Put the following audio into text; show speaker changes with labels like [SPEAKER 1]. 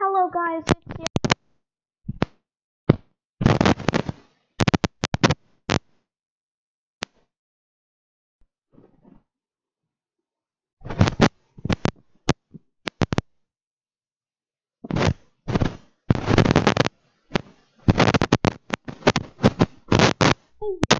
[SPEAKER 1] Hello guys, it's Yo-